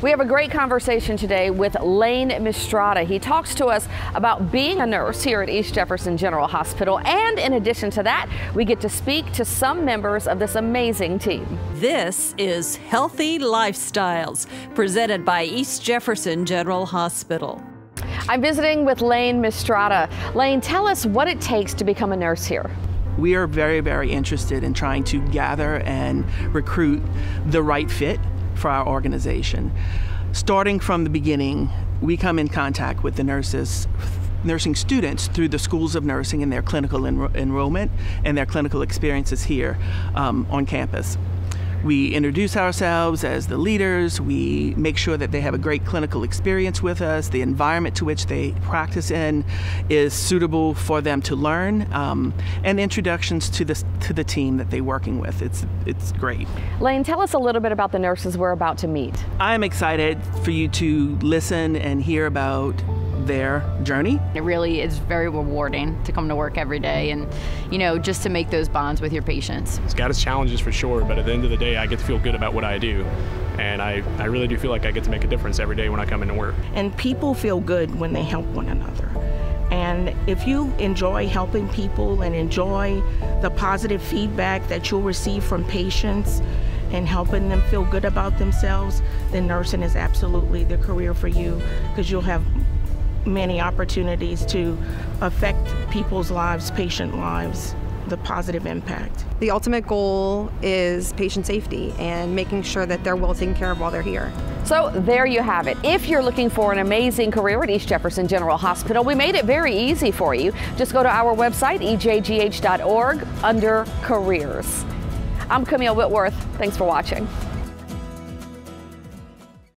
We have a great conversation today with Lane Mistrata. He talks to us about being a nurse here at East Jefferson General Hospital. And in addition to that, we get to speak to some members of this amazing team. This is Healthy Lifestyles, presented by East Jefferson General Hospital. I'm visiting with Lane Mistrata. Lane, tell us what it takes to become a nurse here. We are very, very interested in trying to gather and recruit the right fit for our organization. Starting from the beginning, we come in contact with the nurses nursing students through the schools of nursing and their clinical enro- enrollment and their clinical experiences here um, on campus. We introduce ourselves as the leaders. We make sure that they have a great clinical experience with us. The environment to which they practice in is suitable for them to learn, um, and introductions to the to the team that they're working with. It's it's great. Lane, tell us a little bit about the nurses we're about to meet. I'm excited for you to listen and hear about their journey. It really is very rewarding to come to work every day and, you know, just to make those bonds with your patients. It's got its challenges for sure, but at the end of the day, I get to feel good about what I do. And I, I really do feel like I get to make a difference every day when I come into work. And people feel good when they help one another. And if you enjoy helping people and enjoy the positive feedback that you'll receive from patients and helping them feel good about themselves, then nursing is absolutely the career for you because you'll have many opportunities to affect people's lives, patient lives, the positive impact. The ultimate goal is patient safety and making sure that they're well taken care of while they're here. So there you have it. If you're looking for an amazing career at East Jefferson General Hospital, we made it very easy for you. Just go to our website, ejgh.org, under careers. I'm Camille Whitworth. Thanks for watching.